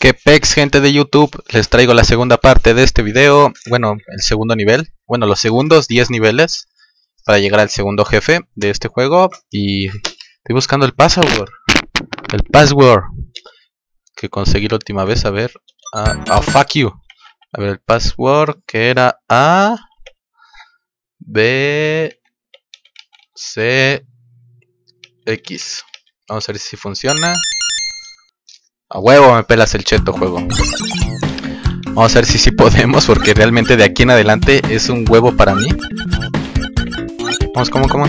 Que pex gente de YouTube, les traigo la segunda parte de este video, bueno, el segundo nivel, bueno, los segundos 10 niveles para llegar al segundo jefe de este juego. Y estoy buscando el password, el password. Que conseguí la última vez, a ver, ah, oh, fuck you, a ver el password que era A B C X, vamos a ver si funciona. A huevo me pelas el cheto juego. Vamos a ver si sí podemos, porque realmente de aquí en adelante es un huevo para mí. Vamos, como, como.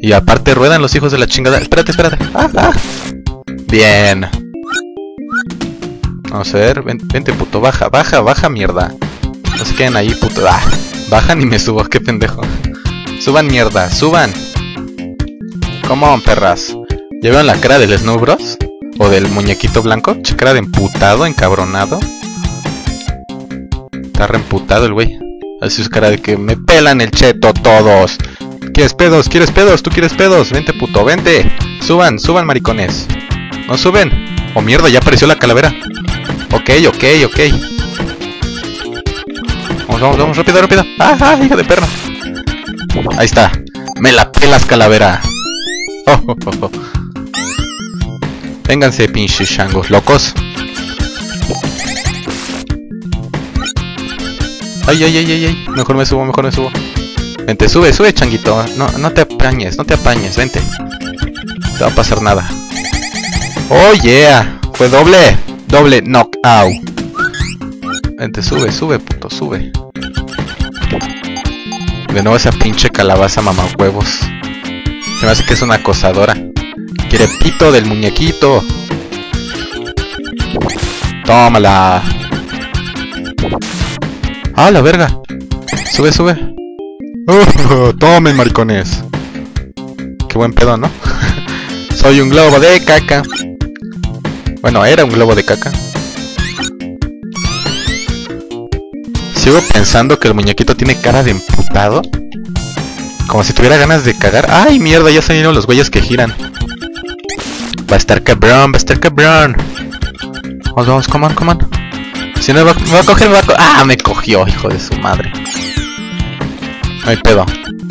Y aparte ruedan los hijos de la chingada. Espérate, espérate. Ah, ah. Bien. Vamos a ver. Vente, puto. Baja, baja, baja, mierda. No se queden ahí, puto. Ah, bajan y me subo. Qué pendejo. Suban, mierda. Suban. Come perras. ¿Ya la cara del Snow Bros? ¿O del muñequito blanco? Cara de emputado, encabronado. Está reemputado el güey. Así es cara de que me pelan el cheto todos. ¿Quieres pedos? ¿Quieres pedos? ¿Tú quieres pedos? Vente puto, vente. Suban, suban maricones. ¿No suben? Oh mierda, ya apareció la calavera. Ok, ok, ok. Vamos, vamos, vamos, rápido, rápido. ¡Ah, ah hijo de perro! Ahí está. Me la pelas calavera. Oh, oh, oh. Vénganse, pinches changos locos. Ay, ay, ay, ay, ay. Mejor me subo, mejor me subo. Vente, sube, sube, changuito. No, no te apañes, no te apañes, vente. No te va a pasar nada. Oh, yeah. Fue doble. Doble knockout. Vente, sube, sube, puto, sube. De nuevo esa pinche calabaza mamá huevos. Se me hace que es una acosadora. Quiere del muñequito. Tómala. Ah, la verga. Sube, sube. Uh, tomen, maricones. Qué buen pedo, ¿no? Soy un globo de caca. Bueno, era un globo de caca. Sigo pensando que el muñequito tiene cara de emputado. Como si tuviera ganas de cagar. ¡Ay, mierda! Ya salieron los güeyes que giran. Va a estar cabrón, va a estar cabrón. Vamos, vamos, come on. Si no me va, a coger, va a coger. Ah, me cogió, hijo de su madre. No hay pedo.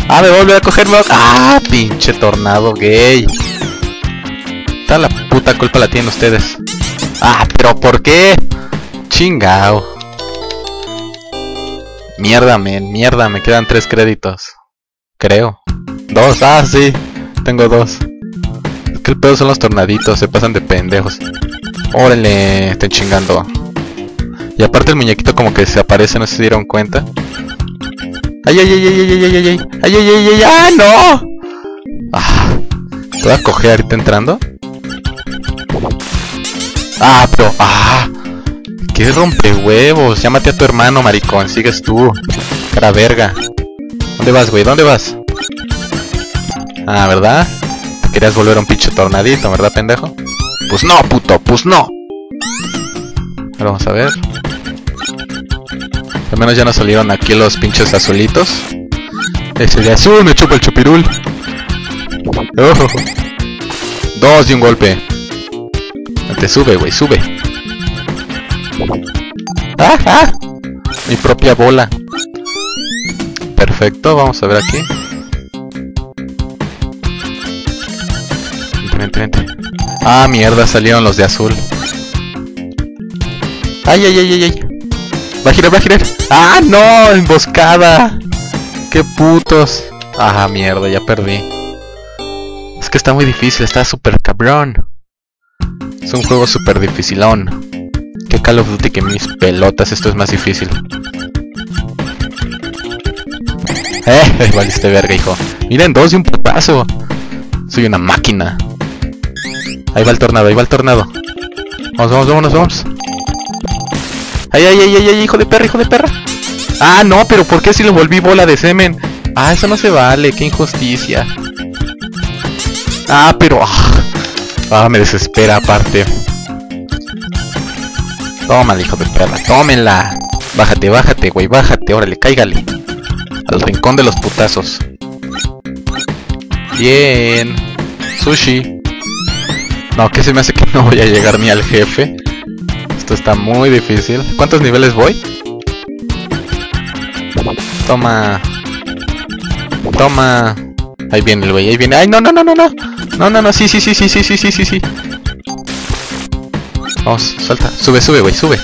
Ah, me vuelve a coger, me va a... Ah, pinche tornado gay. Toda la puta culpa la tienen ustedes. Ah, pero ¿por qué? Chingao. Mierda, men, mierda, me quedan tres créditos. Creo. Dos, ah, sí. Tengo dos. ¿Qué pedo son los tornaditos? Se pasan de pendejos. Órale, están chingando. Y aparte el muñequito como que se aparece, no se dieron cuenta. ¡Ay, ay, ay, ay, ay, ay, ay, ay! ¡Ay, ay, ay, ay! ¡Ah, no! Ah, ¿Te voy a coger ahorita entrando? ¡Ah, pero! ¡Ah! ¡Qué rompehuevos! Llámate a tu hermano, maricón. Sigues tú. Cara verga. ¿Dónde vas, güey? ¿Dónde vas? Ah, ¿verdad? Querías volver un pinche tornadito, ¿verdad, pendejo? Pues no, puto, pues no. Ahora vamos a ver. Al menos ya nos salieron aquí los pinches azulitos. Ese de azul me chupa el chupirul. Oh. Dos de un golpe. Te sube, güey, sube. ¡Ah, ah! Mi propia bola. Perfecto, vamos a ver aquí. Ah, mierda, salieron los de azul. Ay, ay, ay, ay, ay. Va a girar, va a girar. ¡Ah, no! ¡Emboscada! ¡Qué putos! Ah, mierda, ya perdí. Es que está muy difícil, está súper cabrón. Es un juego súper dificilón. Que Call of Duty que mis pelotas, esto es más difícil. Eh, valiste verga, hijo. Miren, dos de un putazo. Soy una máquina. Ahí va el tornado, ahí va el tornado. Vamos, vamos, vámonos, vamos. Ay, ay, ay, ay, ay, hijo de perra, hijo de perra. Ah, no, pero ¿por qué si lo volví bola de semen? Ah, eso no se vale, qué injusticia. Ah, pero... Ah, ah me desespera aparte. Tómala, hijo de perra, tómenla. Bájate, bájate, güey, bájate, órale, cáigale. Al rincón de los putazos. Bien. Sushi. No, que se me hace que no voy a llegar ni al jefe. Esto está muy difícil. ¿Cuántos niveles voy? Toma. Toma. Ahí viene el güey, ahí viene. ¡Ay, no, no, no, no, no! No, no, no, sí, sí, sí, sí, sí, sí, sí, sí, sí. Vamos, salta. Sube, sube, güey, sube.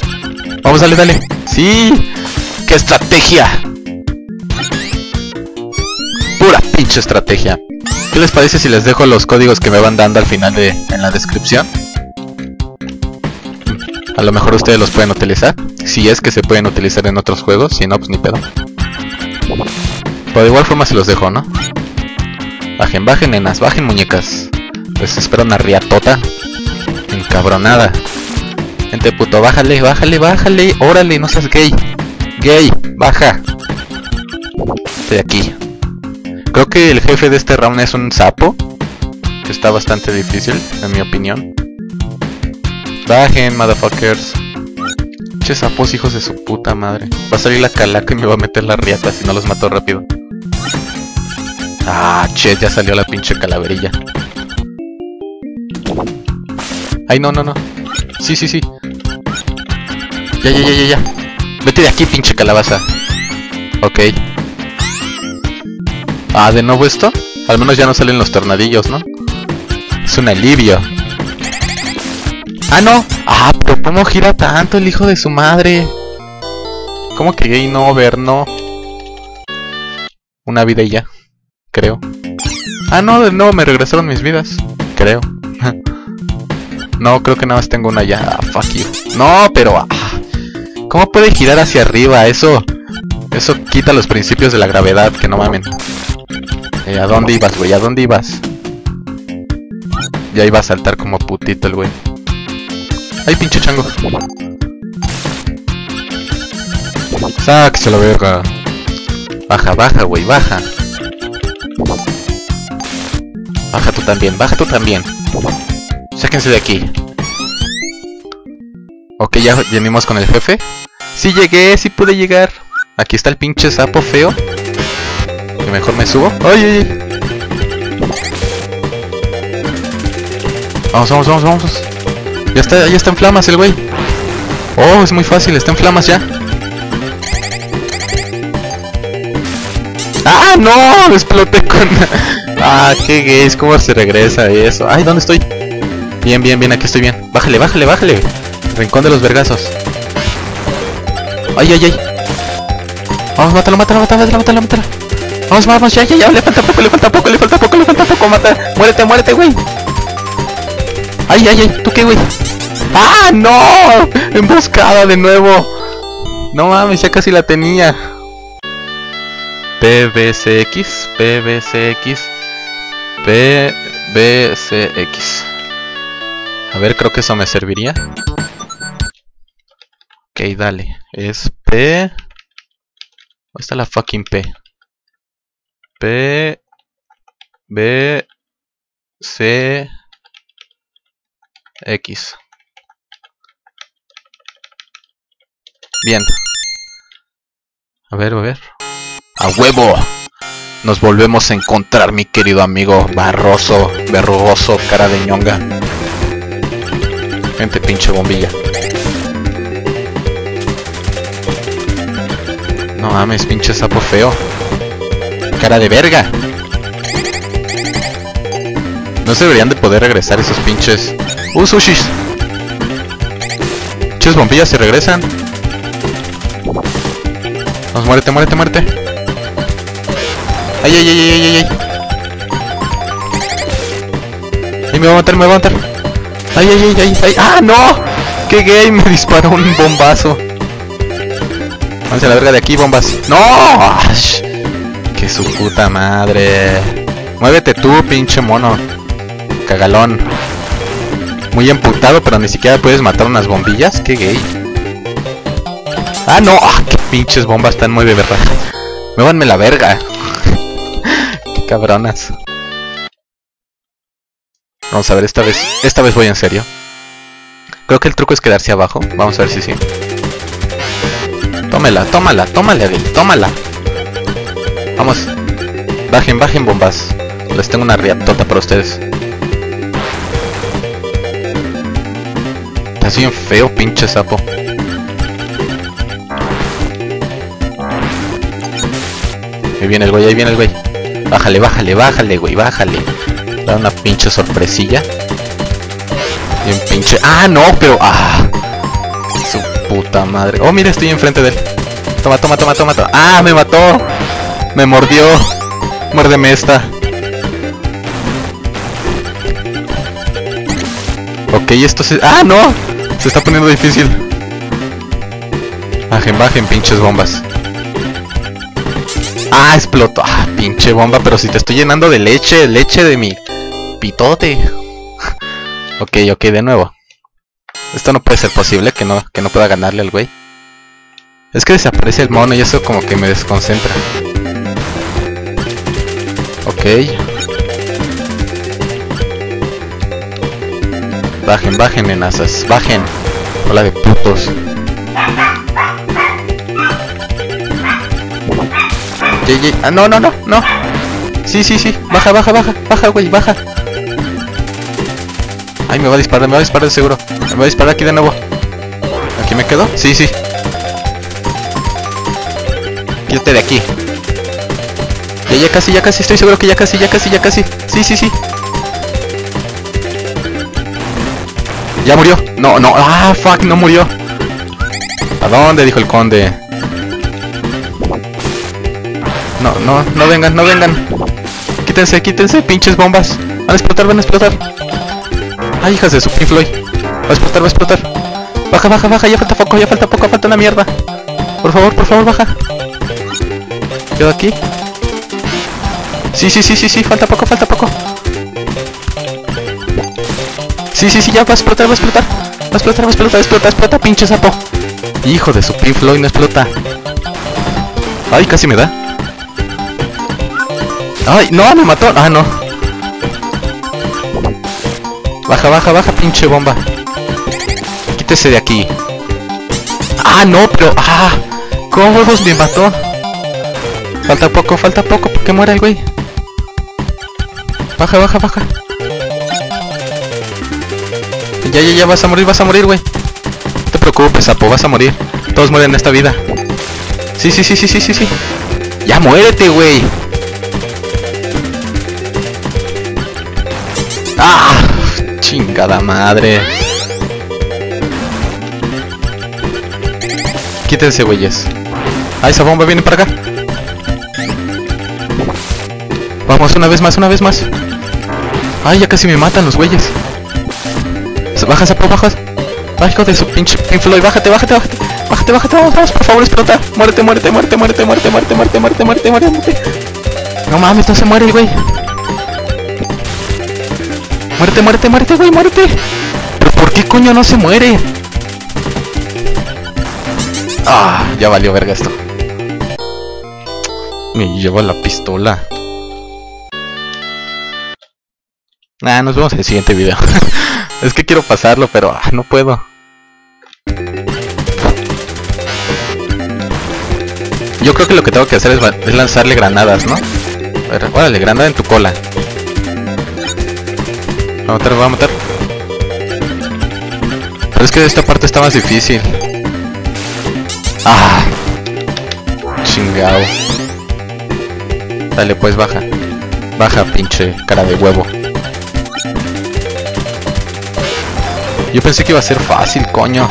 Vamos, dale, dale. ¡Sí! ¡Qué estrategia! Pura pinche estrategia. ¿Qué les parece si les dejo los códigos que me van dando al final de en la descripción? A lo mejor ustedes los pueden utilizar. Si es que se pueden utilizar en otros juegos. Si no, pues ni pedo. Pero de igual forma se los dejo, ¿no? Bajen, bajen, nenas. Bajen, muñecas. Les espero una riatota. Encabronada. Gente puto, bájale, bájale, bájale. Órale, no seas gay. Gay, baja. Estoy aquí. Creo que el jefe de este round es un sapo. Está bastante difícil, en mi opinión. Bajen, motherfuckers. Che sapos, hijos de su puta madre. Va a salir la calaca y me va a meter la riata si no los mato rápido. Ah, che, ya salió la pinche calaverilla. Ay, no, no, no. Sí, sí, sí. Ya, ya, ya, ya, ya. Vete de aquí, pinche calabaza. Ok. Ah, ¿de nuevo esto? Al menos ya no salen los tornadillos, ¿no? Es un alivio. Ah, no. Ah, pero ¿cómo gira tanto el hijo de su madre? ¿Cómo que game over? No. Una vida y ya. Creo. Ah, no, de nuevo me regresaron mis vidas. Creo. no, creo que nada más tengo una ya. Ah, fuck you. No, pero... Ah, ¿Cómo puede girar hacia arriba? Eso... Eso quita los principios de la gravedad, que no mamen. Eh, ¿A dónde ibas, güey? ¿A dónde ibas? Ya iba a saltar como putito el güey. ¡Ay, pinche chango! Sáquese la verga. Baja, baja, güey, baja. Baja tú también, baja tú también. Sáquense de aquí. Ok, ya venimos con el jefe. Sí llegué, sí pude llegar. Aquí está el pinche sapo feo. Que mejor me subo. ¡Ay, ay! Vamos, vamos, vamos, vamos. Ya está, ya está en flamas el güey. Oh, es muy fácil, está en flamas ya. ¡Ah, no! Exploté con... ah, qué gays, cómo se regresa eso. Ay, ¿dónde estoy? Bien, bien, bien, aquí estoy bien. Bájale, bájale, bájale. Rincón de los vergazos. Ay, ay, ay. Vamos, mátalo, mátalo, mátalo, mátalo, mátalo, mátalo. Vamos, vamos, ya, ya, ya, le falta poco, le falta poco, le falta poco, le falta poco, mata. Muérete, muérete, güey. Ay, ay, ay, ¿tú qué, güey? ¡Ah, no! Emboscada de nuevo. No mames, ya casi la tenía. PBCX, PBCX, PBCX. A ver, creo que eso me serviría. Ok, dale. Es P. ¿Dónde está la fucking P? P. B. C. X. Bien. A ver, a ver. ¡A huevo! Nos volvemos a encontrar, mi querido amigo barroso, verrugoso, cara de ñonga. Gente pinche bombilla. No mames, pinche sapo feo. Cara de verga. No se deberían de poder regresar esos pinches... ¡Uh, sushis! Pinches bombillas se regresan. Vamos, muérete, muérete, muérete. Ay, ay, ay, ay, ay, ay. Ay, me va a matar, me va a matar. Ay, ay, ay, ay, ay. ¡Ah, no! ¡Qué gay! Me disparó un bombazo. Vamos a la verga de aquí, bombas. ¡No! ¡Qué su puta madre! Muévete tú, pinche mono. Cagalón. Muy emputado, pero ni siquiera puedes matar unas bombillas. ¡Qué gay! ¡Ah, no! ¡Ah, qué pinches bombas están muy verdad! Muévanme la verga. qué cabronas. Vamos a ver, esta vez, esta vez voy en serio. Creo que el truco es quedarse abajo. Vamos a ver si sí. Tómela, tómala, tómala, Adel, tómala. Vamos. Bajen, bajen bombas. Les tengo una riatota para ustedes. Estás bien feo, pinche sapo. Ahí viene el güey, ahí viene el güey. Bájale, bájale, bájale, güey, bájale. Da una pinche sorpresilla. Bien pinche. Ah, no, pero. Ah. Su puta madre. Oh, mira, estoy enfrente de él. Toma, toma, toma, toma, toma. Ah, me mató. Me mordió. Muérdeme esta. Ok, esto se... ¡Ah, no! Se está poniendo difícil. Bajen, bajen, pinches bombas. Ah, explotó. Ah, pinche bomba, pero si te estoy llenando de leche, leche de mi pitote. ok, ok, de nuevo. Esto no puede ser posible, que no, que no pueda ganarle al güey. Es que desaparece el mono y eso como que me desconcentra. Ok. Bajen, bajen, nenazas. Bajen. Hola de putos. Ah, no, no, no, no. Sí, sí, sí. Baja, baja, baja. Baja, güey, baja. Ay, me va a disparar, me va a disparar seguro. Me va a disparar aquí de nuevo. ¿Aquí me quedo? Sí, sí. Quítate de aquí. Ya, ya casi, ya casi, estoy seguro que ya casi, ya casi, ya casi. Sí, sí, sí. Ya murió. No, no. Ah, fuck, no murió. ¿A dónde? Dijo el conde. No, no, no vengan, no vengan. Quítense, quítense, pinches bombas. Van a explotar, van a explotar. Ay, hijas de su Floyd. Va a explotar, va a explotar. Baja, baja, baja, ya falta poco, ya falta poco, falta una mierda. Por favor, por favor, baja. Quedo aquí. Sí, sí, sí, sí, sí, falta poco, falta poco. Sí, sí, sí, ya va a explotar, va a explotar. Va a explotar, va a explotar, explota, explota, pinche sapo. Hijo de su Pink Floyd, no explota. Ay, casi me da. Ay, no, me mató. Ah, no. Baja, baja, baja, pinche bomba. Quítese de aquí. Ah, no, pero... Ah, ¿cómo me mató? Falta poco, falta poco, porque muera el güey. Baja, baja, baja. Ya, ya, ya, vas a morir, vas a morir, güey. No te preocupes, sapo, vas a morir. Todos mueren en esta vida. Sí, sí, sí, sí, sí, sí, sí. Ya muérete, güey. ¡Ah! Chingada madre. Quítense, güeyes. Ah, esa bomba viene para acá. Vamos, una vez más, una vez más. Ay, ya casi me matan los güeyes. Baja, sapo, baja. Ay, hijo de su pinche Floyd, bájate, bájate, bájate. Bájate, bájate, vamos, vamos, por favor, explota. Muérete, muérete, muérete, muérete, muérete, muérete, muérete, muérete, muérete, muérete. No mames, no se muere el güey. Muérete, muérete, muérete, güey, muérete. ¿Pero por qué coño no se muere? Ah, ya valió verga esto. Me llevo la pistola. Nah, nos vemos en el siguiente video. Es que quiero pasarlo, pero ah, no puedo. Yo creo que lo que tengo que hacer es, lanzarle granadas, ¿no? A ver, órale, granada en tu cola. Va a matar, va a matar. Pero es que esta parte está más difícil. Ah. Chingao. Dale, pues baja. Baja, pinche cara de huevo. Yo pensé que iba a ser fácil, coño.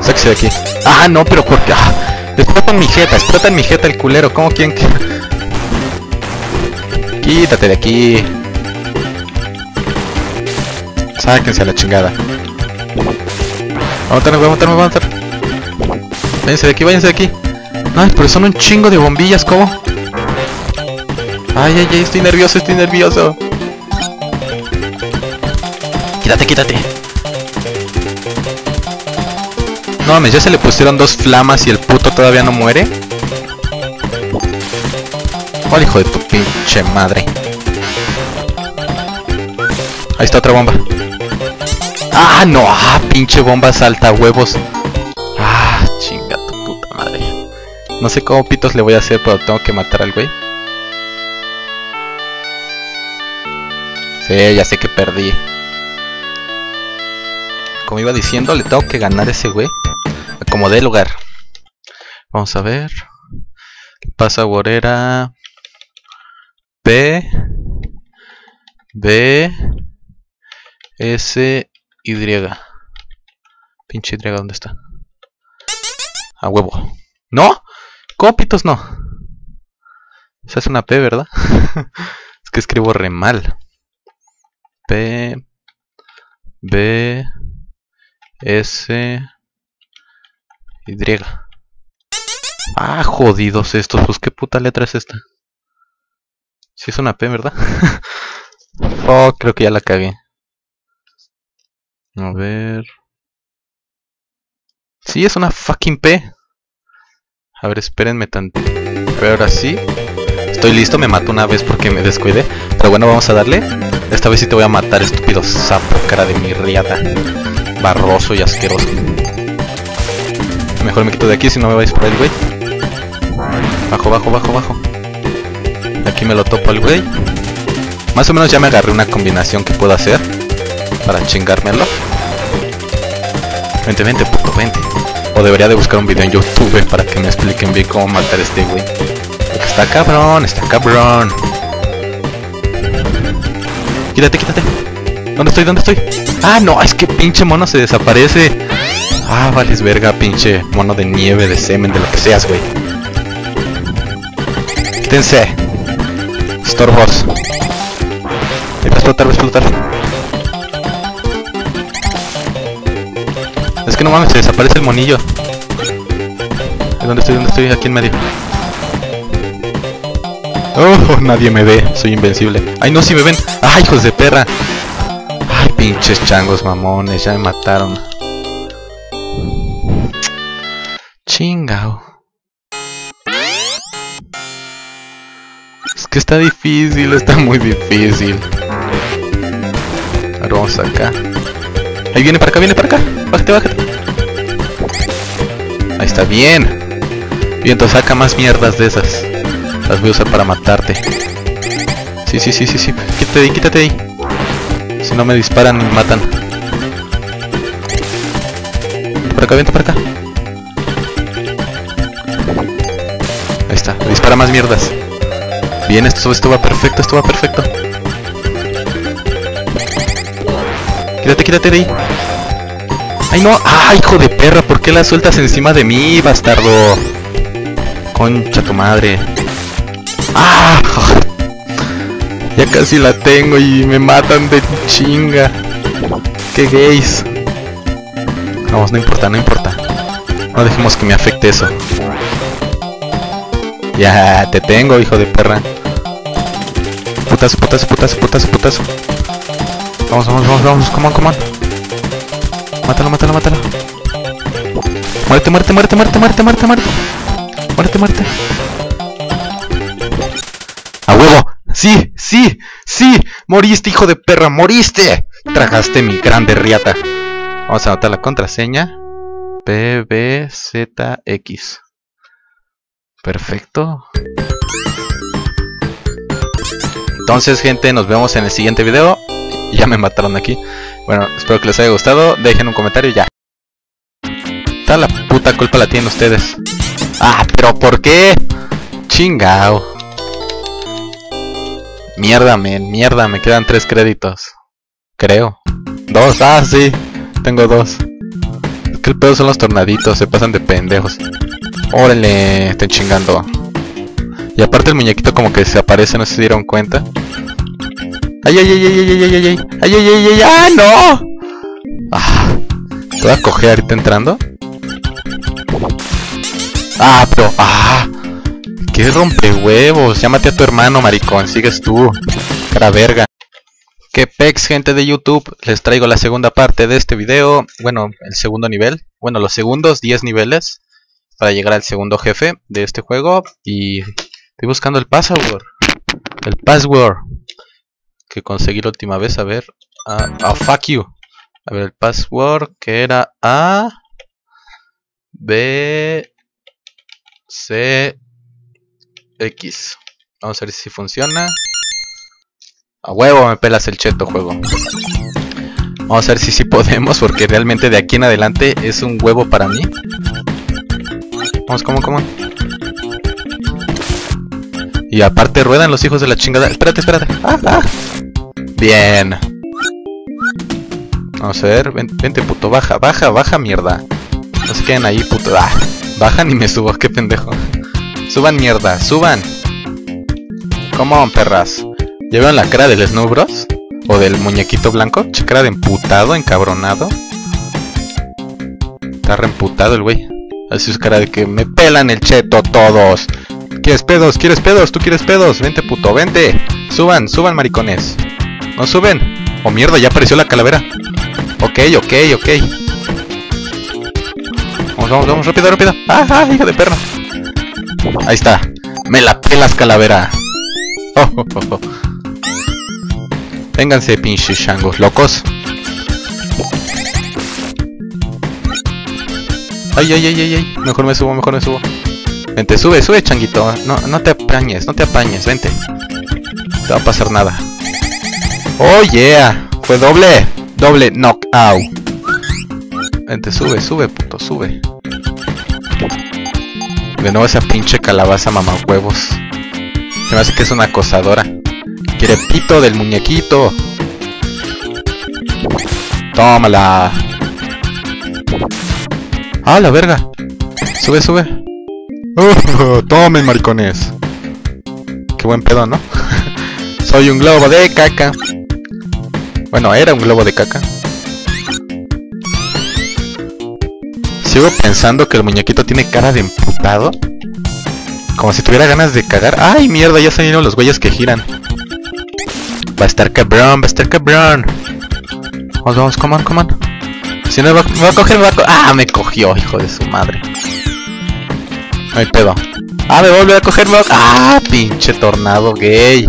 Sáquese de aquí. Ah, no, pero porque... Ah, explota en mi jeta, explota en mi jeta el culero. ¿Cómo que...? Quítate de aquí. Sáquense a la chingada. Vamos a matar, voy a matar, voy a matar. Váyanse de aquí, váyanse de aquí. Ay, pero son un chingo de bombillas, ¿cómo? Ay, ay, ay, estoy nervioso, estoy nervioso. Quítate, quítate. No mames, ya se le pusieron dos flamas y el puto todavía no muere. ¿Cuál hijo de tu pinche madre? Ahí está otra bomba. ¡Ah, no! ¡Ah, pinche bomba salta huevos! ¡Ah, chinga tu puta madre! No sé cómo pitos le voy a hacer, pero tengo que matar al güey. Sí, ya sé que perdí. Como iba diciendo, le tengo que ganar a ese güey. Como de lugar. Vamos a ver. Password era B B S Y. Pinche Y, ¿dónde está? A huevo. ¿No? Cópitos no. Esa es una P, ¿verdad? es que escribo re mal. P B S Y. Ah, jodidos estos. Pues qué puta letra es esta. Si es una P, ¿verdad? oh, creo que ya la cagué. A ver. Sí, es una fucking P. A ver, espérenme tanto. Pero ahora sí. Estoy listo, me mato una vez porque me descuide. Pero bueno, vamos a darle. Esta vez sí te voy a matar, estúpido sapo, cara de mi riata. Barroso y asqueroso. Mejor me quito de aquí si no me vais por el güey. Bajo, bajo, bajo, bajo. Aquí me lo topo el güey. Más o menos ya me agarré una combinación que puedo hacer para chingármelo. Vente, vente, puto, vente. O debería de buscar un video en YouTube para que me expliquen bien cómo matar a este güey. Porque está cabrón, está cabrón. Quítate, quítate. ¿Dónde estoy? ¿Dónde estoy? Ah, no, es que pinche mono se desaparece. Ah, vales verga, pinche mono de nieve, de semen, de lo que seas, güey. Quítense. Storbos. Va a explotar, va a explotar. Es que no mames, se desaparece el monillo. ¿Dónde estoy? ¿Dónde estoy? Aquí en medio. Oh, nadie me ve, soy invencible. Ay, no, si me ven. Ay, hijos de perra. Pinches changos mamones, ya me mataron. Chingao. Es que está difícil, está muy difícil. Ahora vamos acá. Ahí viene para acá, viene para acá. Bájate, bájate. Ahí está, bien. Bien, entonces saca más mierdas de esas. Las voy a usar para matarte. Sí, sí, sí, sí, sí. Quítate de ahí, quítate de ahí. Si no me disparan me matan. Por acá, vente para acá. Ahí está. Dispara más mierdas. Bien, esto, esto va perfecto, esto va perfecto. Quítate, quítate de ahí. ¡Ay, no! ¡Ah, hijo de perra! ¿Por qué la sueltas encima de mí, bastardo? Concha tu madre. ¡Ah! Ya casi la tengo y me matan de chinga. ¡Qué gays! Vamos, no importa, no importa. No dejemos que me afecte eso. Ya, te tengo, hijo de perra. Putazo, putazo, putazo, putazo, putazo. Vamos, vamos, vamos, vamos, come on, come on. Mátalo, mátalo, mátalo. Muerte, muerte, muerte, muerte, muerte, muerte, muerte. Muerte, muerte. ¡A huevo! ¡Sí! ¡Sí! ¡Sí! ¡Moriste, hijo de perra! ¡Moriste! Tragaste mi grande riata. Vamos a anotar la contraseña. PBZX. Perfecto. Entonces, gente, nos vemos en el siguiente video. Ya me mataron aquí. Bueno, espero que les haya gustado. Dejen un comentario y ya. Toda la puta culpa la tienen ustedes. Ah, pero ¿por qué? Chingao. Mierda, men, mierda, me quedan tres créditos. Creo. Dos, ah, sí. Tengo dos. Es que el pedo son los tornaditos, se pasan de pendejos. Órale, estén chingando. Y aparte el muñequito como que se aparece, no se dieron cuenta. ¡Ay, ay, ay, ay, ay, ay, ay, ay! ¡Ay, ay, ay, ay! ¡Ah, no! Ah, ¿Te voy a coger ahorita entrando? ¡Ah, pero! ¡Ah! ¡Qué rompehuevos! Llámate a tu hermano, maricón. Sigues tú. Cara verga. Que pex, gente de YouTube. Les traigo la segunda parte de este video. Bueno, el segundo nivel. Bueno, los segundos 10 niveles. Para llegar al segundo jefe de este juego. Y estoy buscando el password. El password que conseguí la última vez. A ver. Ah, oh, fuck you. A ver, el password que era A. B. C. X. Vamos a ver si funciona. A huevo me pelas el cheto juego. Vamos a ver si sí podemos, porque realmente de aquí en adelante es un huevo para mí. Vamos, como, como. Y aparte ruedan los hijos de la chingada. Espérate, espérate. Ah. Bien. Vamos a ver, vente puto, baja, baja, baja mierda. No se queden ahí, puto. Ah, bajan y me subo, qué pendejo. Suban mierda, suban. ¿Cómo, perras? ¿Ya la cara del Snow Bros? ¿O del muñequito blanco? Cara de emputado, encabronado. Está reemputado el güey. Así es cara de que me pelan el cheto todos. ¿Quieres pedos? ¿Quieres pedos? ¿Tú quieres pedos? Vente, puto, vente. Suban, suban, maricones. ¿No suben? Oh, mierda, ya apareció la calavera. Ok, ok, ok. Vamos, vamos, vamos, rápido, rápido. ¡Ah, ah hija de perra! Ahí está. Me la pelas, calavera. Oh, oh, oh. Vénganse, pinches changos locos. Ay, ay, ay, ay, ay. Mejor me subo, mejor me subo. Vente, sube, sube, changuito. No, no te apañes, no te apañes, vente. No va a pasar nada. Oh, yeah. Fue doble. Doble knockout. Vente, sube, sube, puto, sube. De nuevo esa pinche calabaza mamahuevos. Se me hace que es una acosadora. Quiere pito del muñequito. Tómala. Ah, la verga. Sube, sube. Uh, tomen, maricones. Qué buen pedo, ¿no? Soy un globo de caca. Bueno, era un globo de caca. Sigo pensando que el muñequito tiene cara de emputado. Como si tuviera ganas de cagar. ¡Ay, mierda! Ya salieron los güeyes que giran. Va a estar cabrón, va a estar cabrón. Vamos, vamos, come on, come on. Si no, me va, a coger, me va a. ¡Ah! Me cogió, hijo de su madre. No hay pedo. ¡Ah! Me vuelve a coger, ¡Ah! Pinche tornado gay.